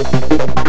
Thank you.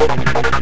Thank